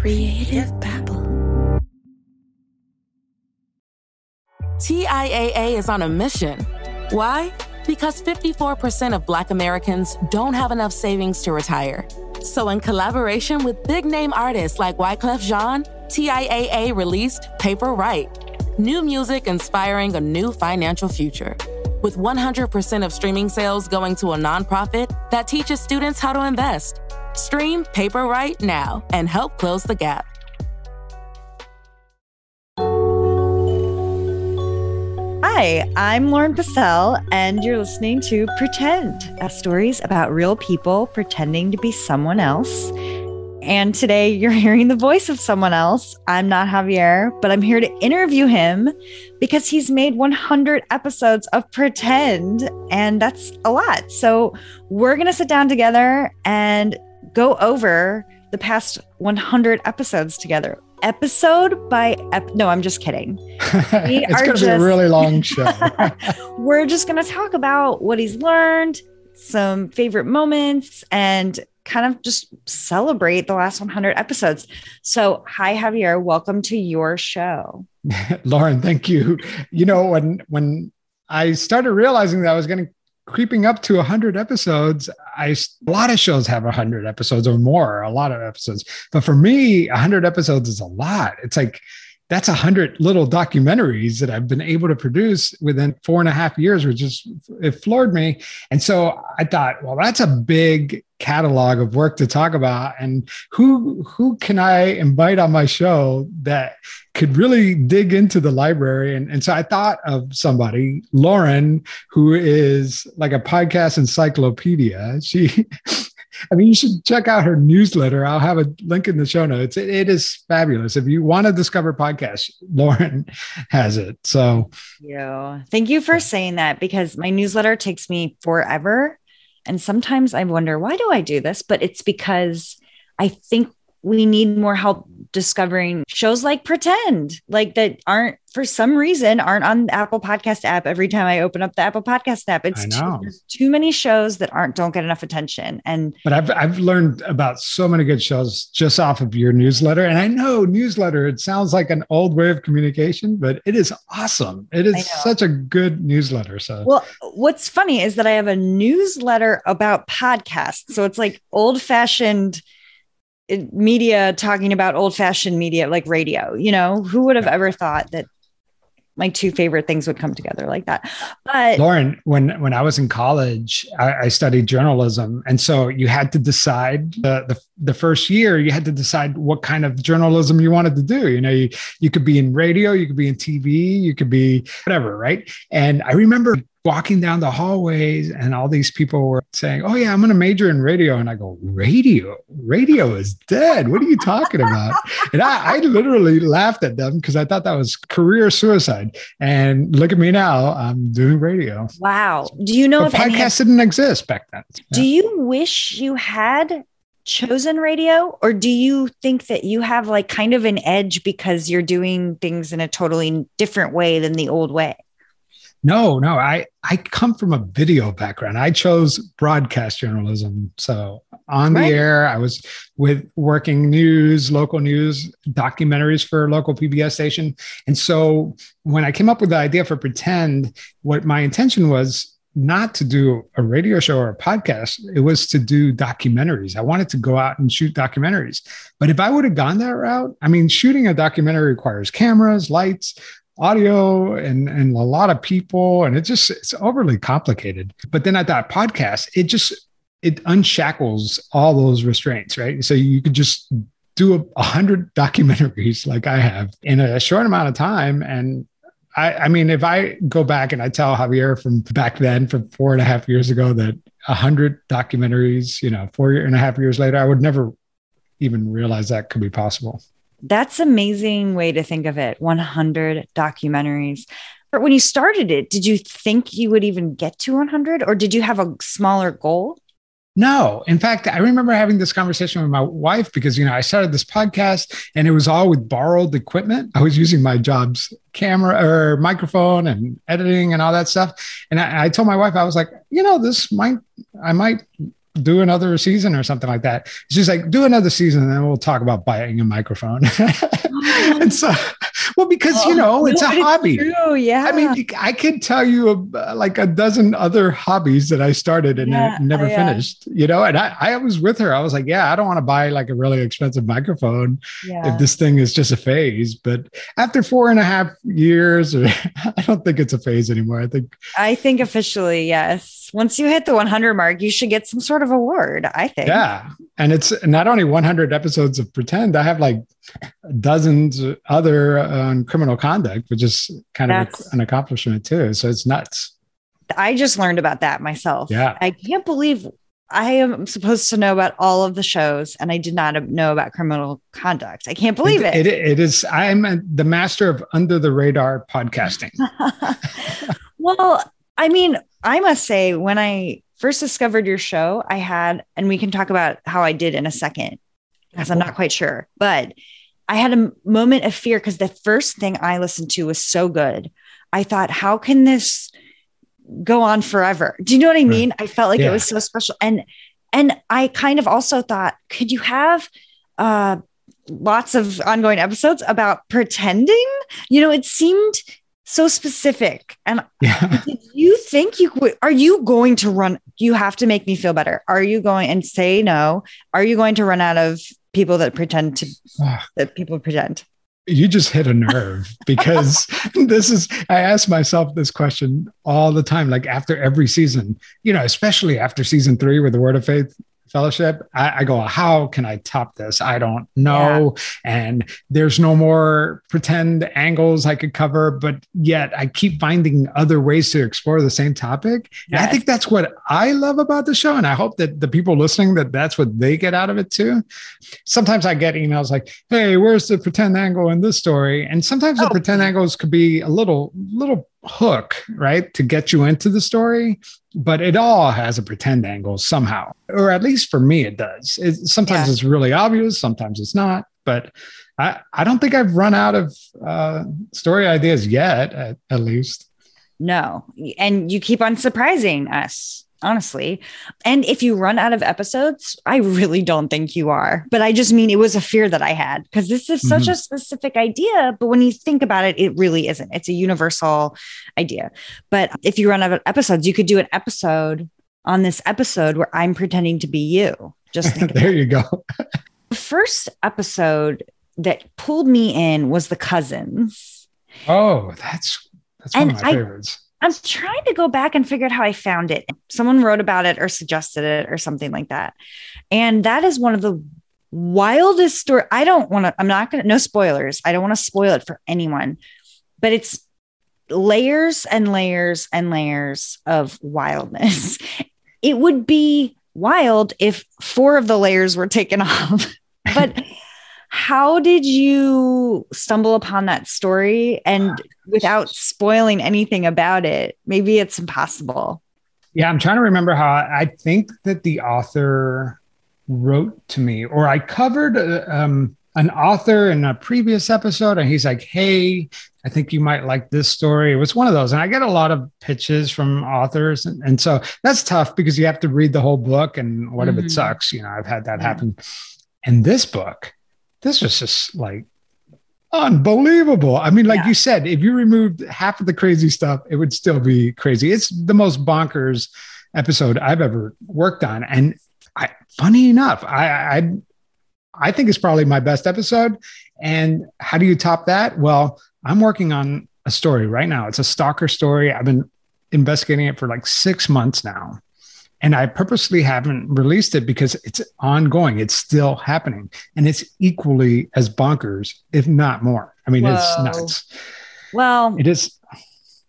Creative Babble. TIAA is on a mission. Why? Because 54% of Black Americans don't have enough savings to retire. So, in collaboration with big name artists like Wyclef Jean, TIAA released Paper Right new music inspiring a new financial future. With 100% of streaming sales going to a nonprofit that teaches students how to invest. Stream Paper Right now and help close the gap. Hi, I'm Lauren Passell, and you're listening to Pretend, stories about real people pretending to be someone else. And today you're hearing the voice of someone else. I'm not Javier, but I'm here to interview him because he's made 100 episodes of Pretend, and that's a lot. So we're going to sit down together and go over the past 100 episodes together. Episode by ep- no i'm just kidding. We it's going to be a really long show. We're just going to talk about what he's learned some favorite moments and kind of just celebrate the last 100 episodes. So hi javier. Welcome to your show. Lauren thank you. You know when when i started realizing that i was going to creeping up to 100 episodes i a lot of shows have 100 episodes or more a lot of episodes. But for me 100 episodes is a lot. It's like that's a hundred little documentaries that I've been able to produce within four and a half years, which just it floored me. And so I thought, well, that's a big catalog of work to talk about. And who who can I invite on my show that could really dig into the library? And, and so I thought of somebody, Lauren, who is like a podcast encyclopedia. She I mean, you should check out her newsletter. I'll have a link in the show notes. it, it is fabulous. If you want to discover podcasts, Lauren has it. So, Thank you. Thank you for saying that because my newsletter takes me forever. And sometimes I wonder, why do I do this? But it's because I think we need more help discovering shows like Pretend, like that aren't for some reason aren't on the Apple Podcast app every time I open up the Apple Podcast app. It's too, too, many shows that aren't don't get enough attention. And but I've I've learned about so many good shows just off of your newsletter. And I know newsletter, it sounds like an old way of communication, but it is awesome. It is such a good newsletter. So well, what's funny is that I have a newsletter about podcasts. So it's like old-fashioned media talking about old fashioned media like radio. You know, who would have ever thought that my two favorite things would come together like that. But Lauren, when when I was in college, I, I studied journalism, and so you had to decide the, the the first year you had to decide what kind of journalism you wanted to do. You know, you you could be in radio, you could be in TV, you could be whatever, right? And I remember walking down the hallways and all these people were saying, Oh, yeah, I'm going to major in radio. And I go, Radio? Radio is dead. What are you talking about? and I, I literally laughed at them because I thought that was career suicide. And look at me now, I'm doing radio. Wow. Do you know but if podcasts didn't exist back then? Do yeah. you wish you had chosen radio or do you think that you have like kind of an edge because you're doing things in a totally different way than the old way no, no, I I come from a video background. I chose broadcast journalism. So on right. the air, I was with working news, local news, documentaries for local PBS station. And so when I came up with the idea for Pretend, what my intention was not to do a radio show or a podcast. It was to do documentaries. I wanted to go out and shoot documentaries. But if I would have gone that route, I mean, shooting a documentary requires cameras, lights, audio and and a lot of people and it just it's overly complicated. But then at that podcast it just it unshackles all those restraints right? So you could just do a, hundred documentaries like i have in a short amount of time. And I, I mean, if I go back and I tell Javier from back then, from four and a half years ago, that a hundred documentaries, you know, four and a half years later, I would never even realize that could be possible. That's amazing way to think of it. 100 documentaries. But when you started it, did you think you would even get to 100 or did you have a smaller goal? No. In fact, I remember having this conversation with my wife because, you know, I started this podcast and it was all with borrowed equipment. I was using my job's camera or microphone and editing and all that stuff. And I, I told my wife, I was like, you know, this might, I might do another season or something like that. She's like, do another season and then we'll talk about buying a microphone. and so, well, because, you know, it's a hobby. Oh, yeah. I mean, I could tell you uh, like a dozen other hobbies that I started and Yeah, never yeah. finished, you know, and I, I was with her. I was like, yeah, I don't want to buy like a really expensive microphone yeah. if this thing is just a phase. But after four and a half years, I don't think it's a phase anymore. I think, I think officially, yes. Once you hit the 100 mark, you should get some sort of award. I think. yeah. And it's not only 100 episodes of Pretend, I have like dozens other on criminal conduct, which is kind of That's- an accomplishment too. So it's nuts. I just learned about that myself. Yeah. I can't believe I am supposed to know about all of the shows and I did not know about criminal conduct. I can't believe it. It, it is. I'm uh, the master of under the radar podcasting. well, I mean, I must say, when I first discovered your show, I had, and we can talk about how I did in a second, because I'm not quite sure, but I had a moment of fear because the first thing I listened to was so good. I thought, how can this go on forever? Do you know what I Right. mean? I felt like Yeah. it was so special. And and I kind of also thought, could you have uh lots of ongoing episodes about pretending? You know, it seemed so specific. And Yeah. did you think you would are you going to run you have to make me feel better are you going and say no are you going to run out of people that pretend to ah. that people pretend you just hit a nerve because this is i ask myself this question all the time like after every season you know especially after season three with the word of faith fellowship i, I go how can i top this? I don't know. And there's no more pretend angles i could cover but yet i keep finding other ways to explore the same topic. And i think that's what i love about the show and i hope that the people listening that that's what they get out of it too. Sometimes i get emails like hey where's the pretend angle in this story? And sometimes the Oh. pretend angles could be a little little hook right to get you into the story but it all has a pretend angle somehow or at least for me it does. It, sometimes Yeah. it's really obvious sometimes it's not but i i don't think i've run out of uh story ideas yet at, at least. No and you keep on surprising us honestly. And if you run out of episodes i really don't think you are. But i just mean it was a fear that i had because this is such Mhm. a specific idea but when you think about it it really isn't. It's a universal idea. But if you run out of episodes you could do an episode on this episode where i'm pretending to be you. Just think there you go. The first episode that pulled me in was the cousins. oh that's that's one And of my I- favorites I'm trying to go back and figure out how I found it. Someone wrote about it or suggested it or something like that. And that is one of the wildest story. I don't want to, I'm not going to, no spoilers. I don't want to spoil it for anyone, but it's layers and layers and layers of wildness. It would be wild if four of the layers were taken off. But how did you stumble upon that story and without spoiling anything about it? Maybe it's impossible. Yeah, I'm trying to remember how I think that the author wrote to me, or I covered uh, um, an author in a previous episode, and he's like, "Hey, I think you might like this story." It was one of those, and I get a lot of pitches from authors, and, and so that's tough because you have to read the whole book, and what if Mhm. it sucks? You know, I've had that Yeah. happen. And this book, this was just like unbelievable. I mean, like Yeah. you said, if you removed half of the crazy stuff, it would still be crazy. It's the most bonkers episode I've ever worked on. And I, funny enough, I, I, I think it's probably my best episode. And how do you top that? Well, I'm working on a story right now. It's a stalker story. I've been investigating it for like six months now. And I purposely haven't released it because it's ongoing. It's still happening. And it's equally as bonkers, if not more. I mean, it's Whoa. nuts. Well, It is.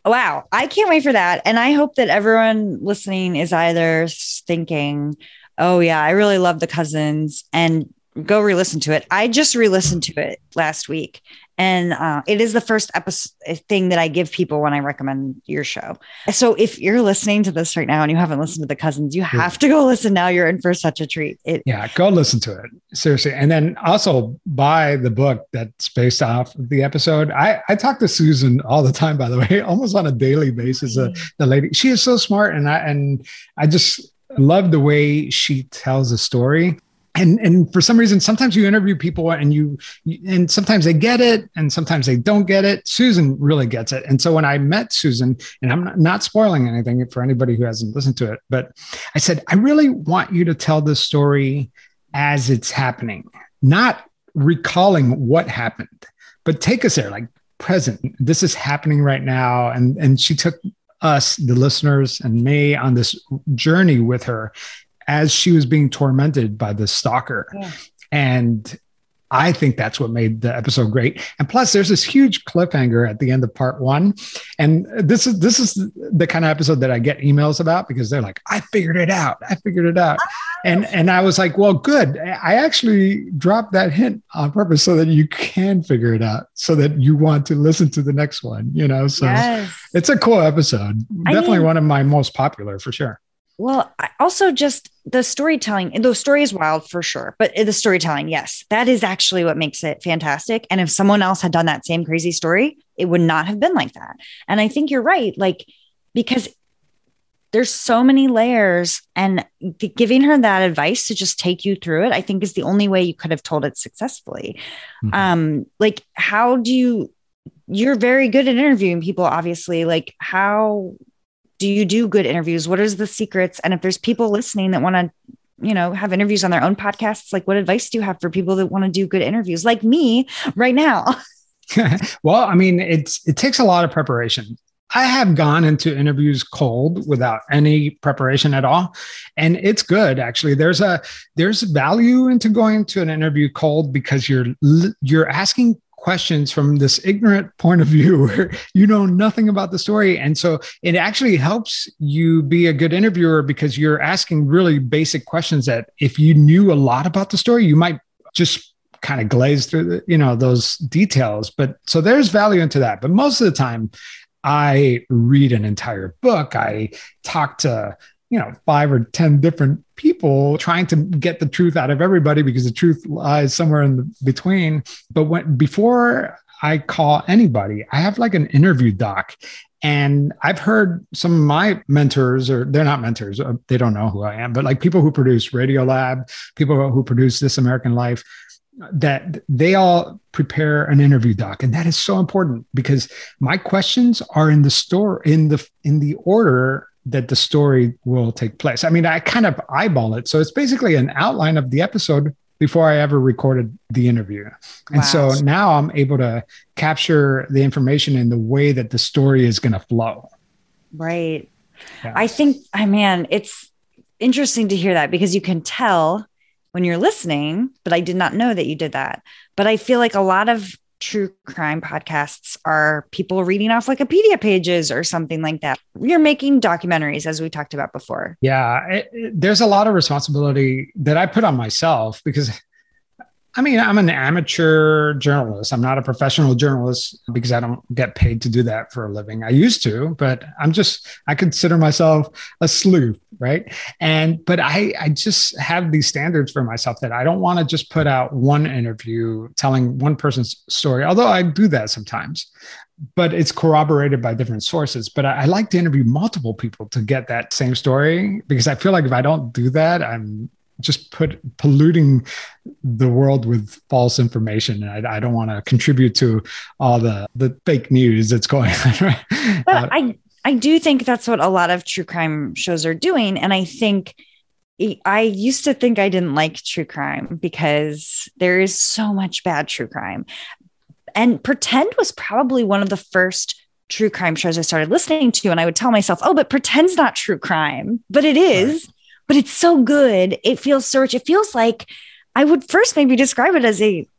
wow. I can't wait for that. And I hope that everyone listening is either thinking, oh, yeah, I really love the cousins and go re listen to it. I just re listened to it last week. And uh, it is the first episode thing that I give people when I recommend your show. So if you're listening to this right now and you haven't listened to the cousins, you have to go listen now. You're in for such a treat. It, Yeah, go listen to it. Seriously. And then also buy the book that's based off of the episode. I, I talk to Susan all the time, by the way, almost on a daily basis. Uh, the lady, she is so smart. And I and I just love the way she tells a story and and for some reason sometimes you interview people and you and sometimes they get it and sometimes they don't get it. Susan really gets it. And so when i met susan and i'm not, spoiling anything for anybody who hasn't listened to it but i said i really want you to tell this story as it's happening not recalling what happened but take us there like present. This is happening right now. And and she took us the listeners and me on this journey with her as she was being tormented by the stalker. Yeah. And I think that's what made the episode great. And plus, there's this huge cliffhanger at the end of part one, and this is this is the kind of episode that I get emails about because they're like, "I figured it out. I figured it out," and and I was like, "Well, good. I actually dropped that hint on purpose so that you can figure it out, so that you want to listen to the next one." You know, so yes. it's a cool episode. Definitely mean, one of my most popular for sure. Well, I also just the storytelling, the story is wild for sure, but the storytelling, yes, that is actually what makes it fantastic. And if someone else had done that same crazy story, it would not have been like that. And I think you're right, like, because there's so many layers and giving her that advice to just take you through it i think is the only way you could have told it successfully mm-hmm. um like how do you you're very good at interviewing people obviously like how do you do good interviews? What is the secrets? And if there's people listening that want to you know have interviews on their own podcasts like what advice do you have for people that want to do good interviews? Like me right now. Well i mean it's it takes a lot of preparation. I have gone into interviews cold without any preparation at all and it's good actually. There's a there's value into going to an interview cold because you're you're asking questions from this ignorant point of view where you know nothing about the story. And so it actually helps you be a good interviewer because you're asking really basic questions that if you knew a lot about the story, you might just kind of glaze through the, you know those details. But so there's value into that. But most of the time i read an entire book. I talk to you know five or ten different people trying to get the truth out of everybody because the truth lies somewhere in the between. But when before i call anybody i have like an interview doc and i've heard some of my mentors or they're not mentors uh, they don't know who i am but like people who produce radiolab people who produce this american life that they all prepare an interview doc. And that is so important because my questions are in the store in the in the order that the story will take place. I mean, I kind of eyeball it. So it's basically an outline of the episode before I ever recorded the interview. And wow. so now I'm able to capture the information in the way that the story is going to flow. Right. Yeah. I think, I mean, it's interesting to hear that because you can tell when you're listening, but I did not know that you did that. But I feel like a lot of true crime podcasts are people reading off Wikipedia pages or something like that. You're making documentaries, as we talked about before. Yeah, it, it, there's a lot of responsibility that I put on myself because I mean, I'm an amateur journalist. I'm not a professional journalist because I don't get paid to do that for a living. I used to, but I'm just, I consider myself a sleuth, right? And, but I, I just have these standards for myself that I don't want to just put out one interview telling one person's story, although I do that sometimes but it's corroborated by different sources. But I, I, like to interview multiple people to get that same story because I feel like if I don't do that, I'm just put polluting the world with false information. And I, I don't want to contribute to all the the fake news that's going on. Right? But uh, I I do think that's what a lot of true crime shows are doing, and I think. I used to think I didn't like true crime because there is so much bad true crime. And Pretend was probably one of the first true crime shows I started listening to. And I would tell myself, oh, but Pretend's not true crime, but it is. Right but it's so good. It feels so rich. It feels like I would first maybe describe it as a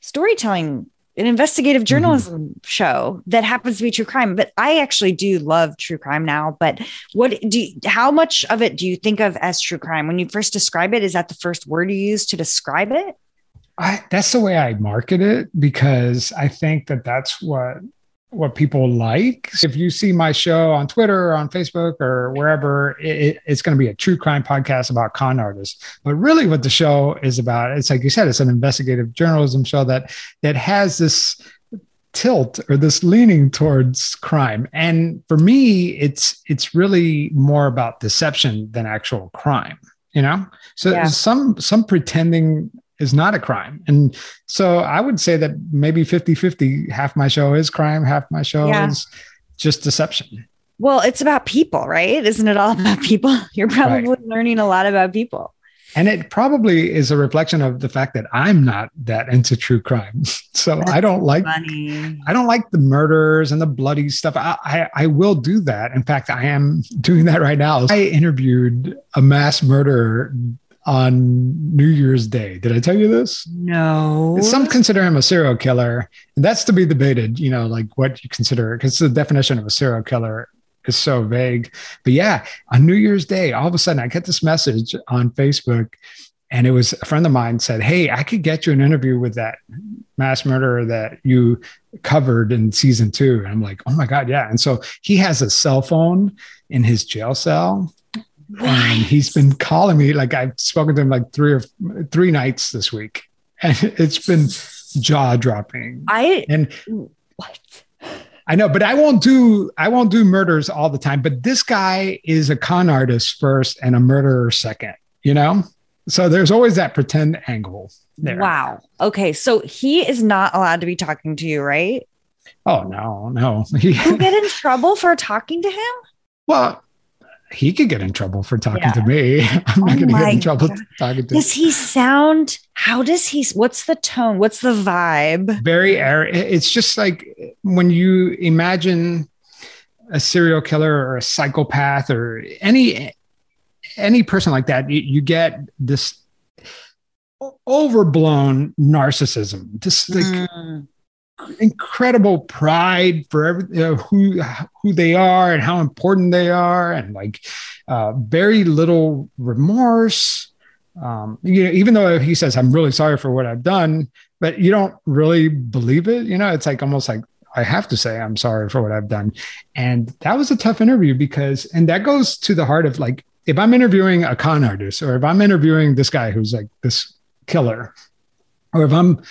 storytelling, an investigative mm-hmm. journalism mm-hmm. show that happens to be true crime. But I actually do love true crime now. But what do you, how much of it do you think of as true crime when you first describe it? Is that the first word you use to describe it? I, that's the way I market it because I think that that's what what people like. If you see my show on Twitter or on Facebook or wherever, it, it's going to be a true crime podcast about con artists. But really, what the show is about, it's like you said, it's an investigative journalism show that that has this tilt or this leaning towards crime and for me it's it's really more about deception than actual crime you know so Yeah. some some pretending is not a crime and so i would say that maybe 50 50 half my show is crime half my show Yeah. is just deception Well, it's about people, right? Isn't it all about people? You're probably learning a lot about people. and it probably is a reflection of the fact that i'm not that into true crime so i don't like Funny. I don't like the murders and the bloody stuff. I, I, I will do that. In fact, I am doing that right now. I interviewed a mass murderer on New Year's Day. Did I tell you this? No. Some consider him a serial killer. And that's to be debated, you know, like what you consider, because the definition of a serial killer is so vague. But yeah, on New Year's Day, all of a sudden I get this message on Facebook. And it was a friend of mine said, Hey, I could get you an interview with that mass murderer that you covered in season two. And I'm like, Oh my God, yeah. And so he has a cell phone in his jail cell and he's been calling me like I've spoken to him like three or three nights this week, and it's been jaw dropping. I And what? I know, but I won't do I won't do murders all the time. But this guy is a con artist first and a murderer second. You know, so there's always that pretend angle there. Wow. Okay, so he is not allowed to be talking to you, right? Oh no, no. You get in trouble for talking to him? well, he could get in trouble for talking Yeah. to me. I'm not Oh going to get in trouble talking to. Does he sound? How does he? What's the tone? What's the vibe? very air it's just like when you imagine a serial killer or a psychopath or any any person like that you, you get this overblown narcissism just like Mm, incredible pride for every, you know, who who they are and how important they are and like uh, very little remorse. Um, you know even though he says i'm really sorry for what i've done but you don't really believe it you know? It's like almost like i have to say i'm sorry for what i've done. And that was a tough interview because and that goes to the heart of like if i'm interviewing a con artist or if i'm interviewing this guy who's like this killer or if i'm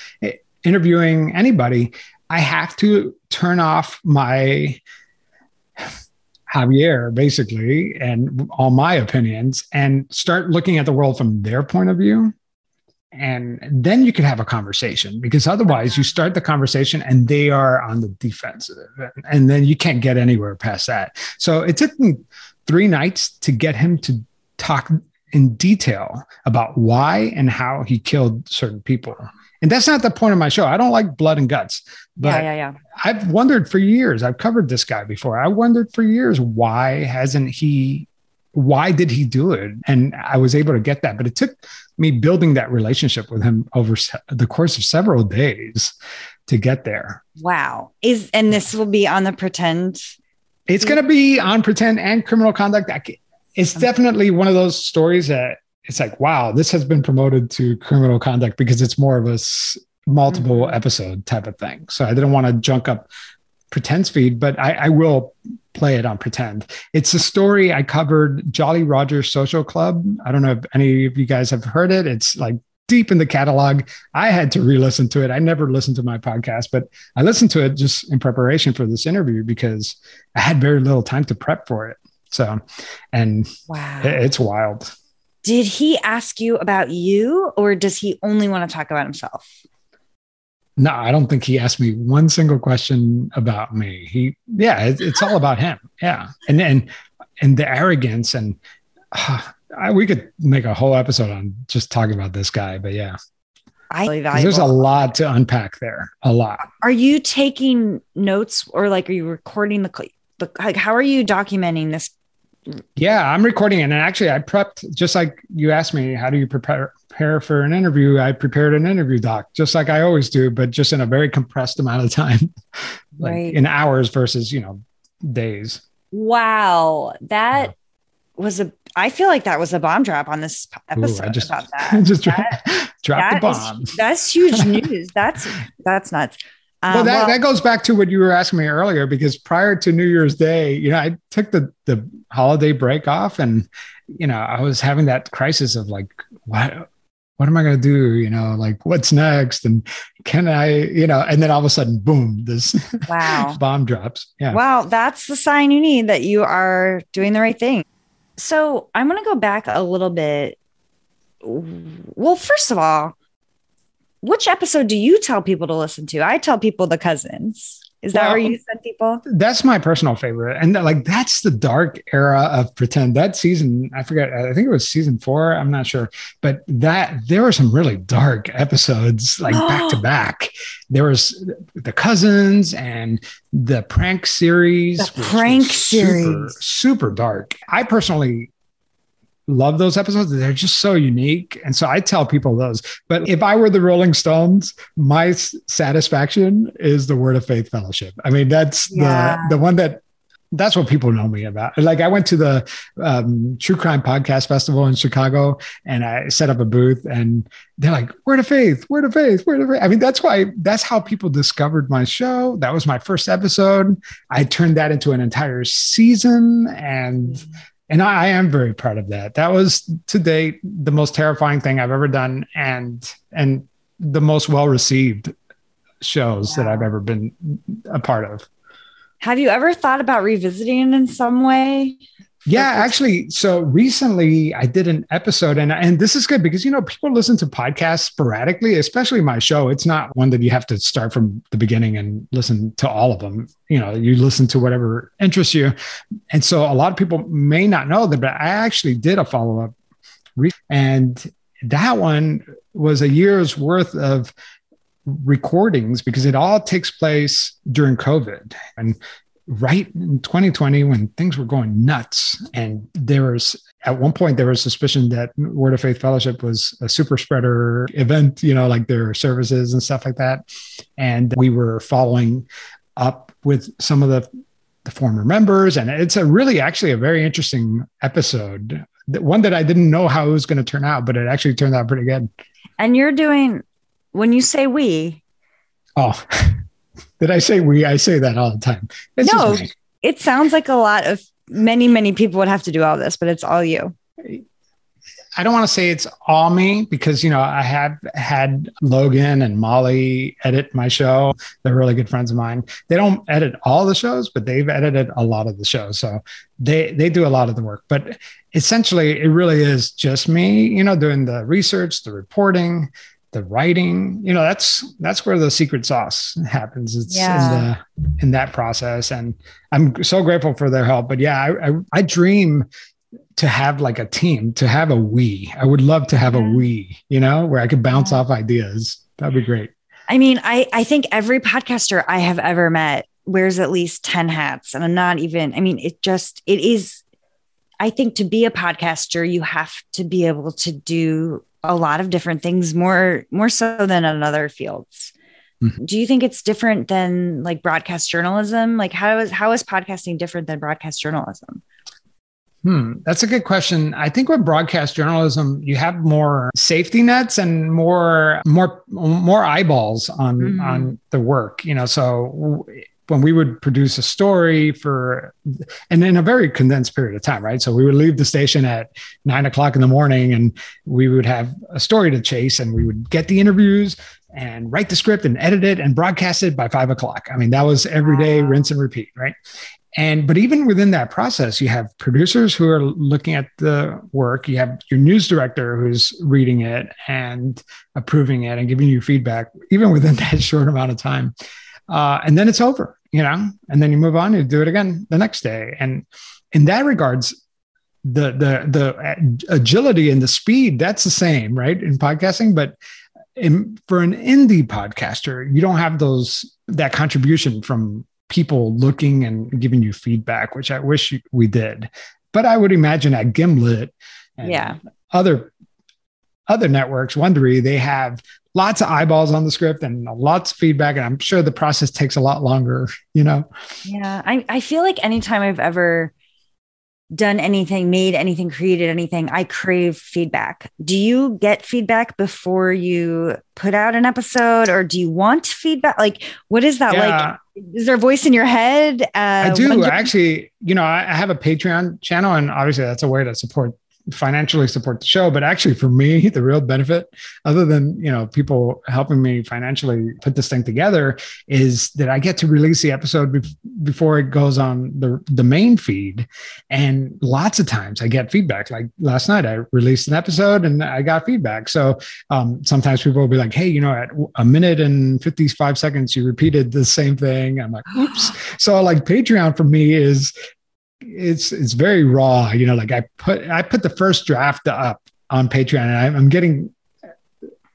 interviewing anybody i have to turn off my Javier, basically, and all my opinions, and start looking at the world from their point of view. And then you can have a conversation because otherwise you start the conversation and they are on the defensive. And then you can't get anywhere past that. So it took me three nights to get him to talk in detail about why and how he killed certain people. And that's not the point of my show. I don't like blood and guts, but yeah, yeah, yeah. I've wondered for years. I've covered this guy before. I wondered for years why hasn't he? Why did he do it? And I was able to get that, but it took me building that relationship with him over se- the course of several days to get there. Wow. Is and this will be on the pretend. It's going to be on pretend and criminal conduct. It's definitely one of those stories that it's like, wow, this has been promoted to criminal conduct because it's more of a multiple Mhm. episode type of thing. So I didn't want to junk up pretend's feed, but I, I will play it on pretend. It's a story I covered Jolly Roger Social Club. I don't know if any of you guys have heard it. It's like deep in the catalog. I had to re-listen to it. I never listened to my podcast, but I listened to it just in preparation for this interview because I had very little time to prep for it. So, and Wow. it- it's wild. Did he ask you about you or does he only want to talk about himself? No, I don't think he asked me one single question about me. He, yeah, it, it's all about him. Yeah, and and and the arrogance and uh, I, we could make a whole episode on just talking about this guy. But yeah, I there's a lot to unpack there. A lot. Are you taking notes or like are you recording the, cl- the like how are you documenting this? Yeah, I'm recording it, and actually, I prepped just like you asked me. How do you prepare prepare for an interview? I prepared an interview doc, just like I always do, but just in a very compressed amount of time, like Right. in hours versus you know days. Wow, that was a. I feel like that was a bomb drop on this p- Ooh, episode I just about that. just That- dropped the that is- bomb. that's huge news. That's that's nuts. Um, well, that, well, that goes back to what you were asking me earlier, because prior to New Year's Day, you know, I took the the holiday break off, and you know, I was having that crisis of like, what what am I going to do? You know, like what's next? And can I, you know, and then all of a sudden, boom, this Wow. bomb drops. Yeah. Well, that's the sign you need that you are doing the right thing. So I'm going to go back a little bit. Well, first of all, which episode do you tell people to listen to? I tell people the cousins. Is that Well, where you send people? That's my personal favorite. And like, that's the dark era of pretend. That season, I forget, I think it was season four. I'm not sure. But that there were some really dark episodes, like back to back. There was the cousins and the prank series. The prank super, series. super dark. I personally love those episodes. They're just so unique. And so I tell people those. But if I were the Rolling Stones, my satisfaction is the Word of Faith Fellowship. I mean, that's Yeah. the the one that that's what people know me about. Like I went to the um, True Crime Podcast Festival in Chicago and I set up a booth and they're like, Word of Faith, Word of Faith, Word of Faith. I mean, that's why that's how people discovered my show. That was my first episode. I turned that into an entire season and and I, am very proud of that. That was to date the most terrifying thing I've ever done, and and the most well received shows that I've ever been a part of. Have you ever thought about revisiting it in some way? Yeah, actually, so recently I did an episode, and and this is good because you know people listen to podcasts sporadically, especially my show. It's not one that you have to start from the beginning and listen to all of them. You know, you listen to whatever interests you, and so a lot of people may not know that, but I actually did a follow up, and that one was a year's worth of recordings because it all takes place during COVID and right in 2020 when things were going nuts and there was at one point there was suspicion that word of faith fellowship was a super spreader event you know like their services and stuff like that. And we were following up with some of the the former members. And it's a really actually a very interesting episode The one that i didn't know how it was going to turn out but it actually turned out pretty good. And you're doing, when you say we, oh did i say we i say that all the time it's No. it sounds like a lot of many, many people would have to do all this, but it's all you. I don't want to say it's all me because you know I have had Logan and Molly edit my show. They're really good friends of mine. They don't edit all the shows, but they've edited a lot of the shows. So they they do a lot of the work. But essentially, it really is just me. You know, doing the research, the reporting, the writing. You know, that's that's where the secret sauce happens. It's Yeah. in the in that process, and I'm so grateful for their help. But yeah, I, I, I dream to have like a team, to have a we. I would love to have a we, you know, where I could bounce Yeah. off ideas. That'd be great. I mean, I, I think every podcaster I have ever met wears at least 10 hats. And I'm not even, I mean, it just, it is, I think to be a podcaster, you have to be able to do a lot of different things more, more so than in other fields. Mhm. Do you think it's different than like broadcast journalism? Like how is, how is podcasting different than broadcast journalism? Hmm, that's a good question. I think with broadcast journalism, you have more safety nets and more more more eyeballs on Mhm. on the work. You know, so when we would produce a story for, and in a very condensed period of time, right? So we would leave the station at nine o'clock in the morning, and we would have a story to chase, and we would get the interviews and write the script and edit it and broadcast it by five o'clock. I mean, that was every day, rinse and repeat, right? And but even within that process, you have producers who are looking at the work. You have your news director who's reading it and approving it and giving you feedback, even within that short amount of time. Uh, and then it's over, you know. And then you move on and do it again the next day. And in that regards, the the the agility and the speed that's the same, right, in podcasting. But in, for an indie podcaster, you don't have those that contribution from people looking and giving you feedback, which I wish we did. But I would imagine at Gimlet and Yeah. other other networks, Wondery, they have lots of eyeballs on the script and lots of feedback. And I'm sure the process takes a lot longer, you know? Yeah. I, I feel like anytime I've ever done anything, made anything, created anything, I crave feedback. Do you get feedback before you put out an episode or do you want feedback? Like, what is that like? Is there a voice in your head? Uh, I do actually. You know, I, I have a Patreon channel, and obviously that's a way to support financially support the show, but actually for me, the real benefit, other than you know people helping me financially put this thing together, is that I get to release the episode be- before it goes on the the main feed, and lots of times I get feedback. Like last night, I released an episode and I got feedback. So um, sometimes people will be like, "Hey, you know, at a minute and fifty five seconds, you repeated the same thing." I'm like, "Oops." so like Patreon for me is it's it's very raw you know like i put i put the first draft up on patreon and i'm, I'm getting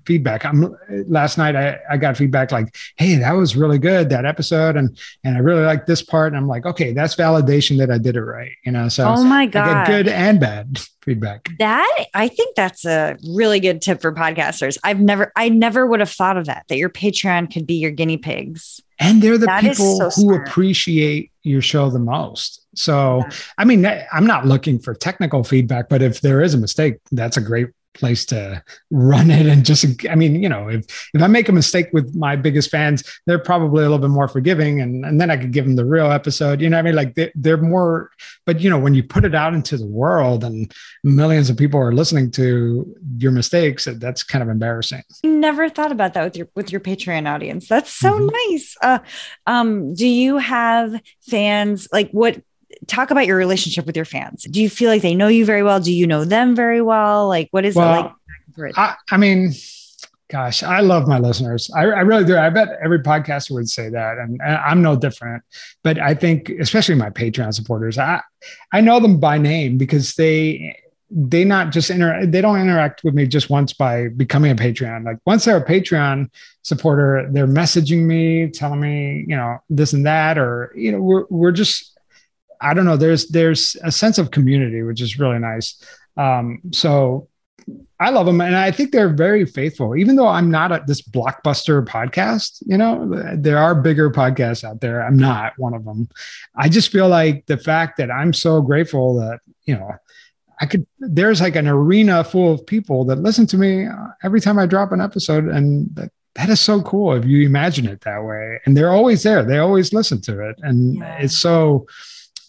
feedback. I'm last night I, I got feedback like hey that was really good that episode and and i really like this part and i'm like okay that's validation that i did it right you know so oh my god good and bad feedback. That i think that's a really good tip for podcasters. I've never i never would have thought of that that your patreon could be your guinea pigs. And they're the That people so who appreciate your show the most so i mean i'm not looking for technical feedback but if there is a mistake that's a great place to run it and just i mean you know if if i make a mistake with my biggest fans they're probably a little bit more forgiving and, and then i could give them the real episode. You know what i mean? Like they, they're more but you know when you put it out into the world and millions of people are listening to your mistakes that's kind of embarrassing. Never thought about that with your with your patreon audience. That's so Mhm. nice. Uh um do you have fans like what talk about your relationship with your fans. Do you feel like they know you very well? Do you know them very well? Like what is it like well I, I mean gosh i love my listeners. I, I really do. I bet every podcaster would say that and, and i'm no different. But i think especially my patreon supporters i i know them by name because they they not just inter they don't interact with me just once by becoming a patreon. Like once they're a patreon supporter they're messaging me telling me you know this and that or you know we're, we're just i don't know there's there's a sense of community which is really nice um so I love them, and I think they're very faithful. Even though I'm not a, this blockbuster podcast, you know, there are bigger podcasts out there. I'm not one of them. I just feel like the fact that I'm so grateful that you know I could. There's like an arena full of people that listen to me uh, every time I drop an episode, and that, that is so cool if you imagine it that way. And they're always there. They always listen to it, and Yeah. it's so.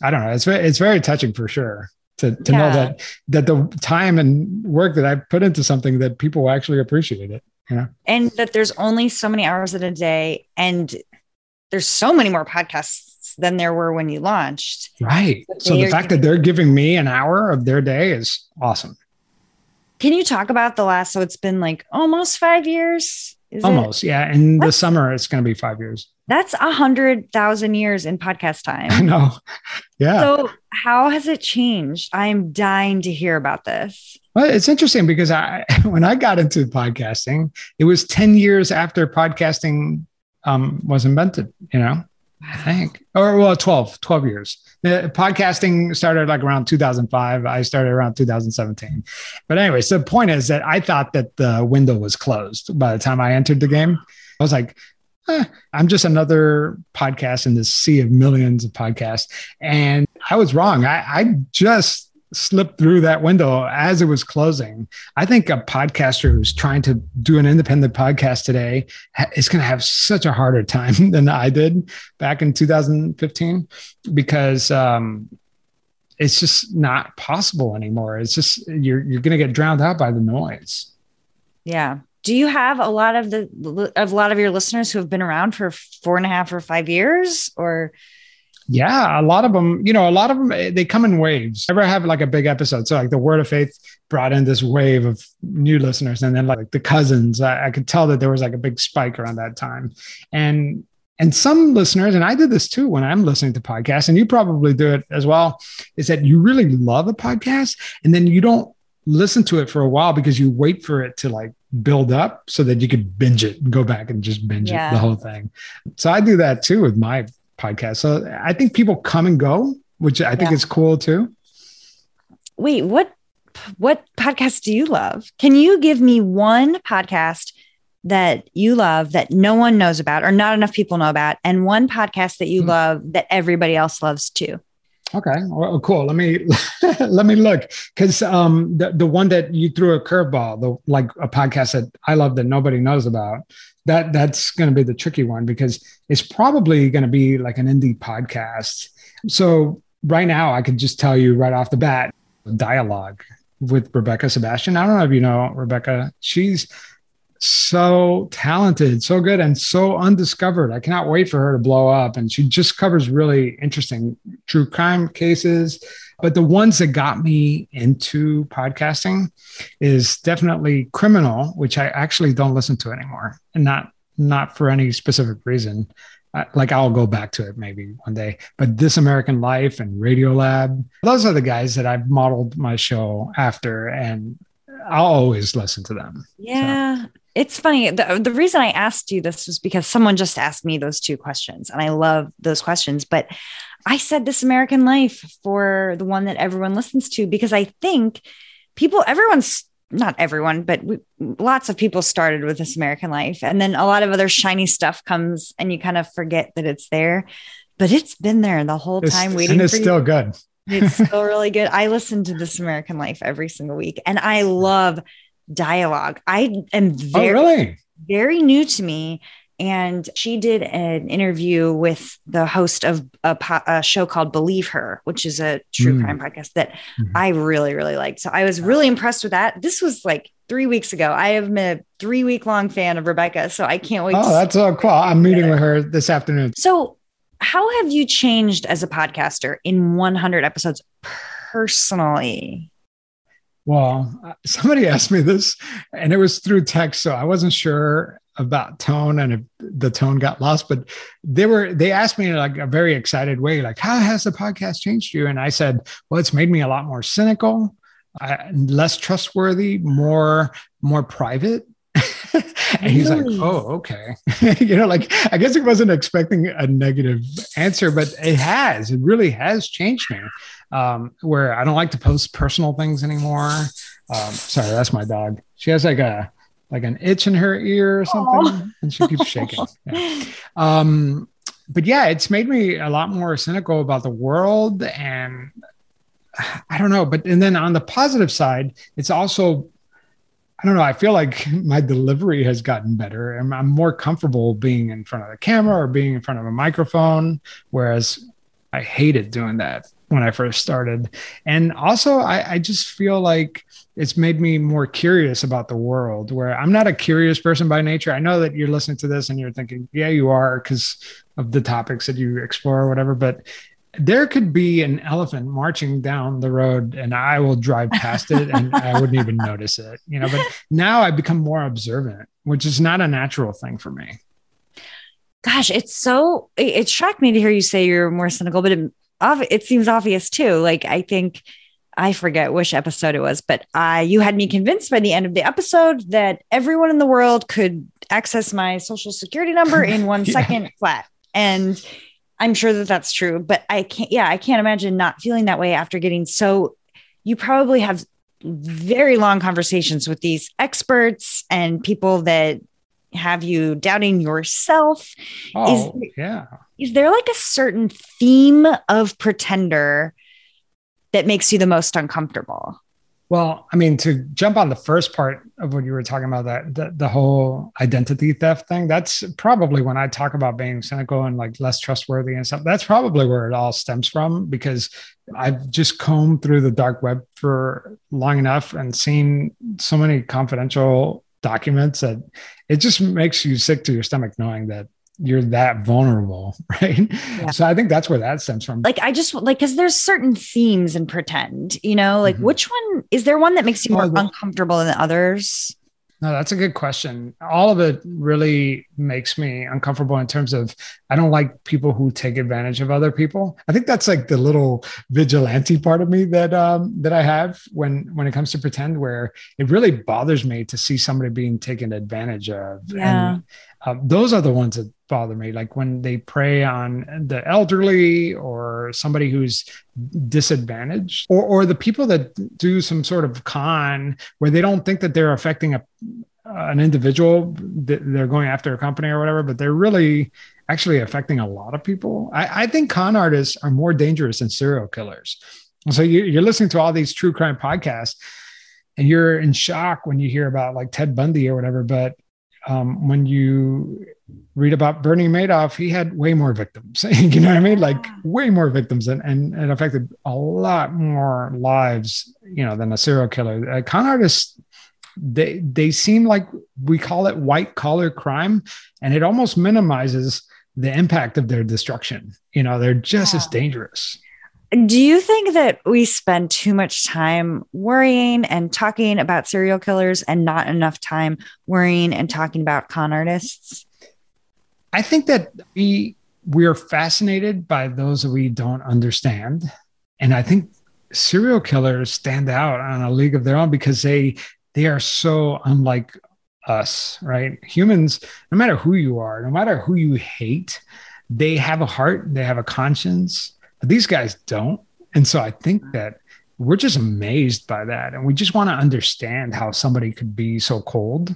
I don't know. It's very, it's very touching for sure to to know that that the time and work that I put into something that people actually appreciate it. You know, and that there's only so many hours in a day and there's so many more podcasts than there were when you launched right? So the fact that they're giving me an hour of their day is awesome. can you talk about the last so it's been like almost five years is it? Almost, yeah. In the summer, it's going to be five years. That's a hundred thousand years in podcast time. I know. Yeah. so how has it changed i'm dying to hear about this Well, it's interesting because I, when I got into podcasting, it was 10 years after podcasting um, was invented, you know, I think, or well, 12, 12 years. The podcasting started like around 2005. I started around 2017. But anyway, so the point is that I thought that the window was closed by the time I entered the game. I was like, eh, I'm just another podcast in this sea of millions of podcasts. And I was wrong. I, I just slipped through that window as it was closing. I think a podcaster who's trying to do an independent podcast today is going to have such a harder time than I did back in 2015 because um, it's just not possible anymore. It's just you're you're going to get drowned out by the noise. yeah do you have a lot of the a lot of your listeners who have been around for four and a half or five years or Yeah, a lot of them, you know, a lot of them, eh, they come in waves. Ever have like a big episode? So like the Word of Faith brought in this wave of new listeners, and then like the cousins, I, I could tell that there was like a big spike around that time, and and some listeners, and I did this too when I'm listening to podcasts, and you probably do it as well, is that you really love a podcast, and then you don't listen to it for a while because you wait for it to like build up so that you could binge it and go back and just binge Yeah. it the whole thing. So I do that too with my podcast. So I think people come and go, which I think Yeah. is cool too. wait what what podcast do you love can you give me one podcast that you love that no one knows about or not enough people know about and one podcast that you Hmm. love that everybody else loves too Okay, well, cool. Let me let me look because um, the the one that you threw a curveball, the like a podcast that I love that nobody knows about. That that's going to be the tricky one because it's probably going to be like an indie podcast. So right now, I could just tell you right off the bat, dialogue. with Rebecca Sebastian. I don't know if you know Rebecca. She's so talented, so good, and so undiscovered. I cannot wait for her to blow up. And she just covers really interesting true crime cases. But the ones that got me into podcasting is definitely Criminal, which I actually don't listen to anymore, and not not for any specific reason. like I'll go back to it maybe one day. But This American Life and Radiolab, those are the guys that I've modeled my show after, and I'll always listen to them. Yeah. It's funny. The, the reason I asked you this was because someone just asked me those two questions, and I love those questions. But I said This American Life for the one that everyone listens to because I think people, everyone's not everyone, but we, lots of people started with This American Life. And then a lot of other shiny stuff comes, and you kind of forget that it's there. But it's been there the whole time it's, waiting. And it's still you. good. it's still really good. I listen to This American Life every single week, and I love dialogue. I am oh, very, oh, really? very new to me. And she did an interview with the host of a, po- a show called Believe Her, which is a true mm. crime podcast that mm-hmm. I really, really liked. So I was really impressed with that. This was like three weeks ago. I have been a three week long fan of Rebecca, so I can't wait. Oh, that's so cool. I'm meeting with her this afternoon. So, how have you changed as a podcaster in 100 episodes personally? Well, uh, somebody asked me this and it was through text. So I wasn't sure about tone and if the tone got lost, but they were, they asked me in like a very excited way, like, how has the podcast changed you? And I said, well, it's made me a lot more cynical, uh, less trustworthy, more, more private. and he's like, oh, okay. you know, like, I guess he wasn't expecting a negative answer, but it has, it really has changed me um, where I don't like to post personal things anymore. Um, sorry, that's my dog. She has like a like an itch in her ear or something, Aww. and she keeps shaking. Yeah. Um, but yeah, it's made me a lot more cynical about the world, and I don't know. But and then on the positive side, it's also I don't know. I feel like my delivery has gotten better and I'm more comfortable being in front of the camera or being in front of a microphone. Whereas I hated doing that when I first started. And also, I, I, just feel like it's made me more curious about the world, where I'm not a curious person by nature. I know that you're listening to this and you're thinking, yeah, you are because of the topics that you explore or whatever. But there could be an elephant marching down the road and I will drive past it and I wouldn't even notice it, you know. But now I become more observant, which is not a natural thing for me gosh, it's so it, it, shocked me to hear you say you're more cynical, but it it seems obvious too. Like I think I forget which episode it was, but I you had me convinced by the end of the episode that everyone in the world could access my social security number in one yeah. second flat. And I'm sure that that's true, but I can't yeah, I can't imagine not feeling that way after getting so you probably have very long conversations with these experts and people that have you doubting yourself. Oh, is, yeah. Is there like a certain theme of pretender that makes you the most uncomfortable? Well, I mean, to jump on the first part of what you were talking about, that the, the, whole identity theft thing, that's probably when I talk about being cynical and like less trustworthy and stuff. That's probably where it all stems from because I've just combed through the dark web for long enough and seen so many confidential documents that it just makes you sick to your stomach knowing that you're that vulnerable, right? Yeah. So I think that's where that stems from. Like I just like because there's certain themes in pretend, you know, like mm-hmm. which one is there one that makes you more oh, uncomfortable than others? No, that's a good question. All of it really makes me uncomfortable in terms of I don't like people who take advantage of other people. I think that's like the little vigilante part of me that um, that I have when when it comes to pretend, where it really bothers me to see somebody being taken advantage of. Yeah. And um, those are the ones that bother me like when they prey on the elderly or somebody who's disadvantaged or, or the people that do some sort of con where they don't think that they're affecting a, an individual they're going after a company or whatever but they're really actually affecting a lot of people. I, I think con artists are more dangerous than serial killers. So you, you're listening to all these true crime podcasts and you're in shock when you hear about like ted bundy or whatever but um, when you read about Bernie Madoff, he had way more victims. you know what I mean? Like way more victims, and and it affected a lot more lives, you know, than a serial killer. Uh, con artists, they they seem like we call it white collar crime, and it almost minimizes the impact of their destruction. You know, they're just yeah. as dangerous. Do you think that we spend too much time worrying and talking about serial killers and not enough time worrying and talking about con artists? I think that we we are fascinated by those that we don't understand, and I think serial killers stand out on a league of their own because they they are so unlike us, right? Humans, no matter who you are, no matter who you hate, they have a heart, they have a conscience, these guys don't. And so I think that we're just amazed by that. And we just want to understand how somebody could be so cold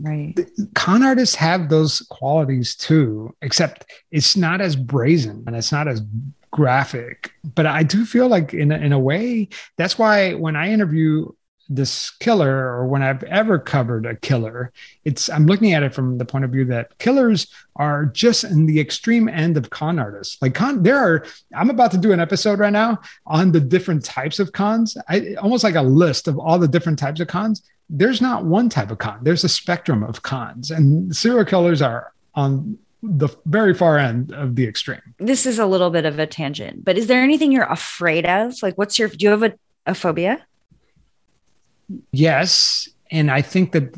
Right. Con artists have those qualities too, except it's not as brazen and it's not as graphic. But I do feel like, in a, in a way, that's why when I interview this killer or when I've ever covered a killer, it's I'm looking at it from the point of view that killers are just in the extreme end of con artists. Like con, there are. I'm about to do an episode right now on the different types of cons. I almost like a list of all the different types of cons there's not one type of con. There's a spectrum of cons, and serial killers are on the very far end of the extreme. This is a little bit of a tangent, but is there anything you're afraid of? Like, what's your? Do you have a, a phobia? Yes, and I think that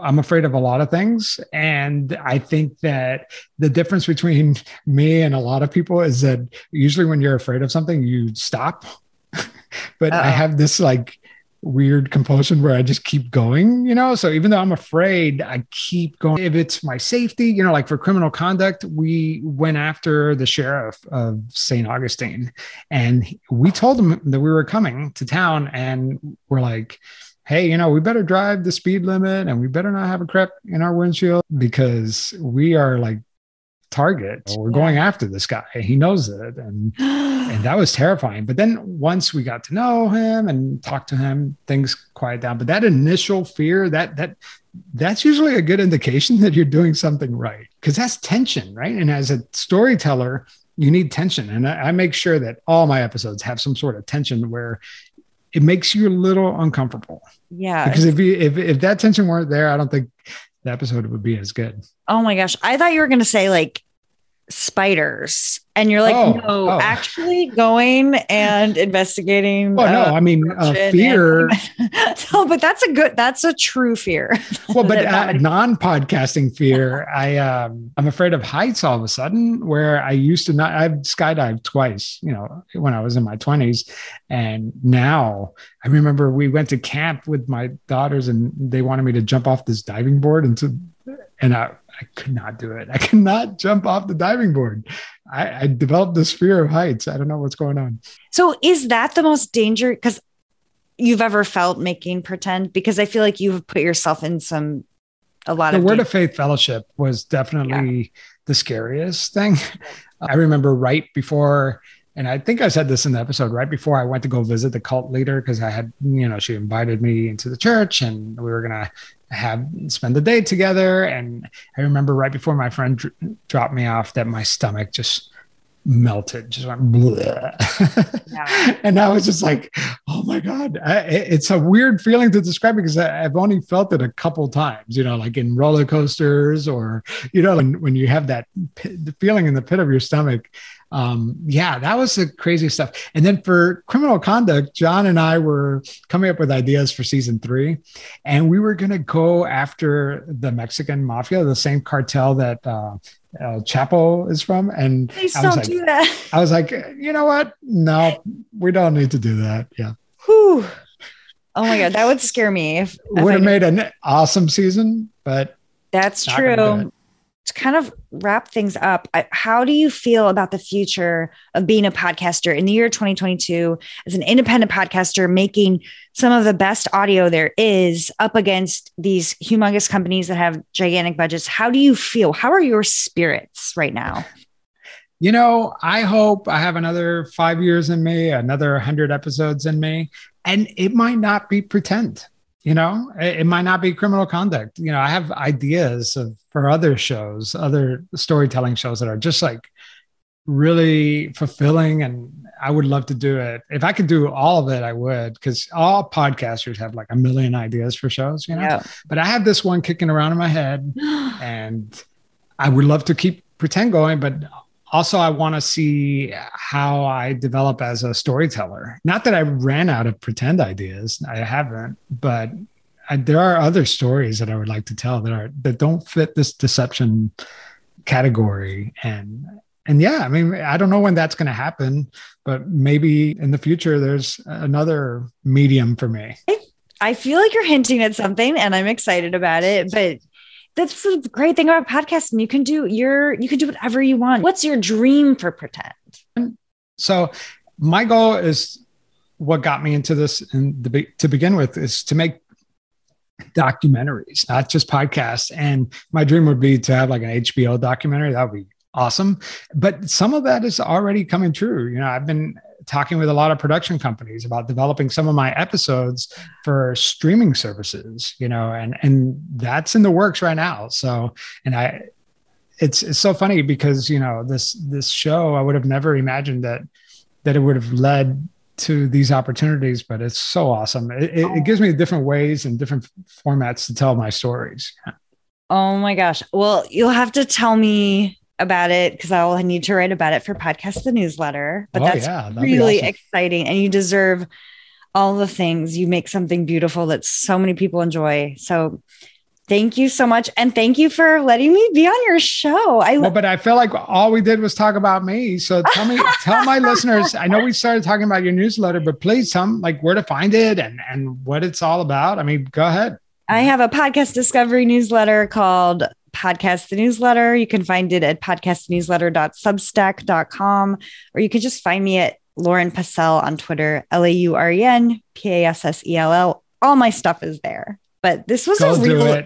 I'm afraid of a lot of things. And I think that the difference between me and a lot of people is that usually when you're afraid of something, you stop. but Uh-oh. I have this like weird compulsion where I just keep going, you know? So even though I'm afraid, I keep going. If it's my safety, you know, like for criminal conduct, we went after the sheriff of St. Augustine and we told him that we were coming to town and we're like, hey, you know, we better drive the speed limit and we better not have a crepe in our windshield because we are like target. Oh, We're going after this guy. He knows it. And and that was terrifying. But then once we got to know him and talk to him, things quiet down. But that initial fear, that that that's usually a good indication that you're doing something right. Because that's tension, right? And as a storyteller, you need tension. And I, I make sure that all my episodes have some sort of tension where it makes you a little uncomfortable. Yeah. Because if you if if that tension weren't there, I don't think the episode would be as good. Oh my gosh. I thought you were going to say like spiders. And you're like oh, no oh. actually going and investigating well no uh, i mean uh, fear. No but that's a good that's a true fear. Well but uh, non-podcasting fear i um i'm afraid of heights all of a sudden where i used to not i've skydived twice you know when i was in my 20s and now i remember we went to camp with my daughters and they wanted me to jump off this diving board into and i I could not do it. I could not jump off the diving board. I, I developed this fear of heights. I don't know what's going on. So, is that the most danger? Because you've ever felt making pretend? Because I feel like you've put yourself in some a lot of the of word danger. of faith fellowship was definitely yeah. the scariest thing. I remember right before and I think I said this in the episode right before I went to go visit the cult leader because I had, you know, she invited me into the church and we were gonna have spend the day together. And I remember right before my friend dr- dropped me off that my stomach just melted, just went yeah. and I was just like, oh my God. I, it's a weird feeling to describe because I, have only felt it a couple times, you know, like in roller coasters or, you know, when, when you have that pit, feeling in the pit of your stomach um, yeah, that was the crazy stuff. And then for criminal conduct, John and I were coming up with ideas for season three, and we were going to go after the Mexican mafia, the same cartel that uh, Uh, El Chapo is from. And Please I was like, do that. I was like, you know what? No, we don't need to do that. Yeah. Whew. Oh my god, that would scare me. If, if would have made an awesome season, but that's true to kind of wrap things up, how do you feel about the future of being a podcaster in the year 2022 as an independent podcaster making some of the best audio there is up against these humongous companies that have gigantic budgets? How do you feel? How are your spirits right now? You know, I hope I have another five years in me, another 100 episodes in me, and it might not be pretend you know it, it, might not be criminal conduct. You know i have ideas of for other shows other storytelling shows that are just like really fulfilling and i would love to do it. If i could do all of it i would because all podcasters have like a million ideas for shows you know? Yeah. but i have this one kicking around in my head and i would love to keep pretend going but also i want to see how i develop as a storyteller. Not that i ran out of pretend ideas i haven't but I, there are other stories that i would like to tell that are that don't fit this deception category. And and yeah i mean i don't know when that's going to happen but maybe in the future there's another medium for me. I feel like you're hinting at something and i'm excited about it but that's the great thing about podcasting. You can do your you can do whatever you want. What's your dream for pretend? So my goal is what got me into this and the to begin with is to make documentaries, not just podcasts. And my dream would be to have like an HBO documentary. That would be awesome. But some of that is already coming true. You know, I've been talking with a lot of production companies about developing some of my episodes for streaming services, you know, and and that's in the works right now. So, and I it's it's so funny because, you know, this this show I would have never imagined that that it would have led to these opportunities, but it's so awesome. It, it, it gives me different ways and different formats to tell my stories. Oh my gosh. Well, you'll have to tell me about it because I'll need to write about it for podcast the newsletter. But oh, that's yeah, really awesome. exciting. And you deserve all the things. You make something beautiful that so many people enjoy. So thank you so much. And thank you for letting me be on your show. I well, but I feel like all we did was talk about me. So tell me, tell my listeners, I know we started talking about your newsletter, but please tell them like where to find it and, and what it's all about. I mean, go ahead. I have a podcast discovery newsletter called podcast the newsletter. You can find it at podcastnewsletter.substack.com, or you can just find me at Lauren Passell on Twitter, L A U R E N P A S S E L L. All my stuff is there. But this was Go a real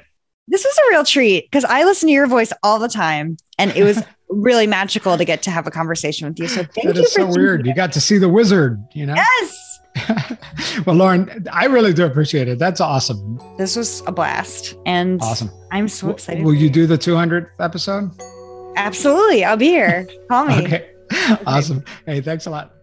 this was a real treat because I listen to your voice all the time, and it was really magical to get to have a conversation with you. So thank that you. That is so weird. You got to see the wizard. You know. Yes. well, Lauren, I really do appreciate it. That's awesome. This was a blast. And awesome. I'm so excited. Will you do the 200th episode? Absolutely. I'll be here. Call me. okay. okay. Awesome. Hey, thanks a lot.